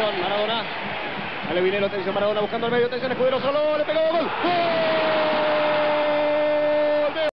atención, Maradona. Vale Vinero, atención Maradona buscando el medio, atención Escudero solo, le pegó gol. ¡Gol!